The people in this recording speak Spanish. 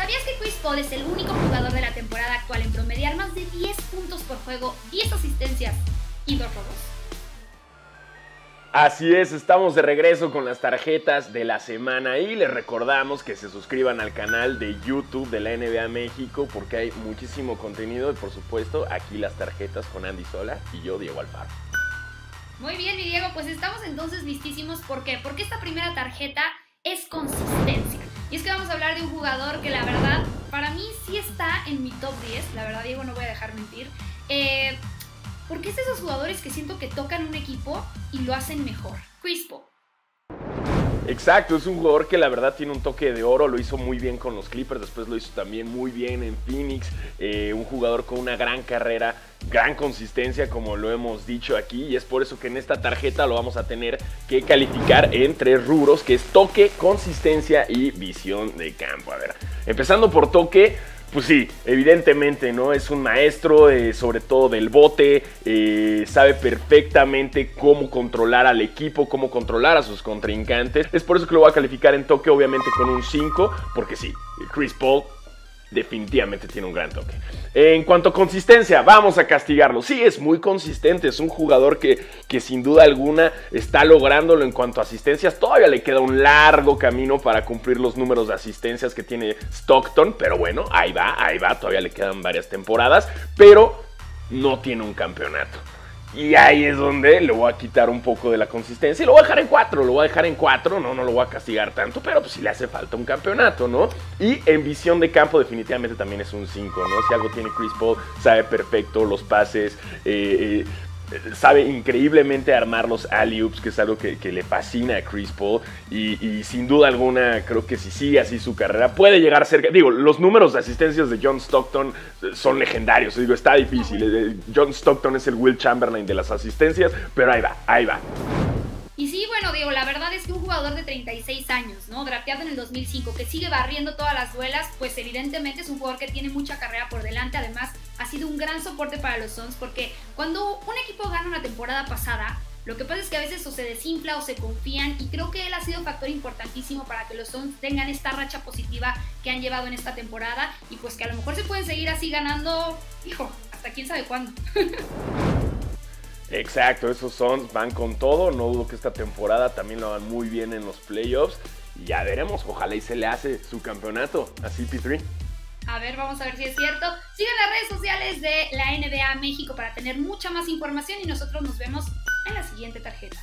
¿Sabías que Chris Paul es el único jugador de la temporada actual en promediar más de 10 puntos por juego, 10 asistencias y 2 robos? Así es, estamos de regreso con las tarjetas de la semana y les recordamos que se suscriban al canal de YouTube de la NBA México porque hay muchísimo contenido y por supuesto aquí las tarjetas con Andy Sola y yo, Diego Alfaro. Muy bien, mi Diego, pues estamos entonces listísimos. ¿Por qué? Porque esta primera tarjeta es consistencia. Y es que vamos a hablar de un jugador que la verdad, para mí sí está en mi top 10. La verdad, Diego, no voy a dejar mentir. Eh, porque es de esos jugadores que siento que tocan un equipo y lo hacen mejor. Crispo. Exacto, es un jugador que la verdad tiene un toque de oro, lo hizo muy bien con los Clippers, después lo hizo también muy bien en Phoenix, eh, un jugador con una gran carrera, gran consistencia como lo hemos dicho aquí y es por eso que en esta tarjeta lo vamos a tener que calificar en tres rubros que es toque, consistencia y visión de campo. A ver, empezando por toque, pues sí, evidentemente, ¿no? Es un maestro, eh, sobre todo del bote, eh, sabe perfectamente cómo controlar al equipo, cómo controlar a sus contrincantes. Es por eso que lo voy a calificar en toque, obviamente con un 5, porque sí, Chris Paul definitivamente tiene un gran toque. En cuanto a consistencia, vamos a castigarlo. Sí, es muy consistente, es un jugador que, que, sin duda alguna está lográndolo en cuanto a asistencias. Todavía le queda un largo camino para cumplir los números de asistencias que tiene Stockton, pero bueno, ahí va, ahí va, todavía le quedan varias temporadas, pero no tiene un campeonato. Y ahí es donde le voy a quitar un poco de la consistencia y lo voy a dejar en 4, lo voy a dejar en 4, no, no lo voy a castigar tanto, pero pues si le hace falta un campeonato, ¿no? Y en visión de campo definitivamente también es un 5, ¿no? Si algo tiene Chris Paul, sabe perfecto los pases, eh, eh sabe increíblemente armar los alley-oops, que es algo que, le fascina a Chris Paul. Y, sin duda alguna, creo que si sigue así su carrera, puede llegar a ser. Digo, los números de asistencias de John Stockton eh, son legendarios. Digo, está difícil. Eh, John Stockton es el Will Chamberlain de las asistencias, pero ahí va, ahí va. Y sí, bueno, digo, la verdad es que un jugador de 36 años, ¿no? Drafteado en el 2005, que sigue barriendo todas las duelas, pues evidentemente es un jugador que tiene mucha carrera por delante. Además, ha sido un gran soporte para los Suns porque cuando un equipo gana una temporada pasada, lo que pasa es que a veces o se desinfla o se confían y creo que él ha sido un factor importantísimo para que los Suns tengan esta racha positiva que han llevado en esta temporada y pues que a lo mejor se pueden seguir así ganando, hijo, hasta quién sabe cuándo. Exacto, esos Suns van con todo. No dudo que esta temporada también lo hagan muy bien en los playoffs. Ya veremos, ojalá y se le hace su campeonato a CP3. A ver, vamos a ver si es cierto. Sigan las redes sociales de la NBA México para tener mucha más información y nosotros nos vemos en la siguiente tarjeta.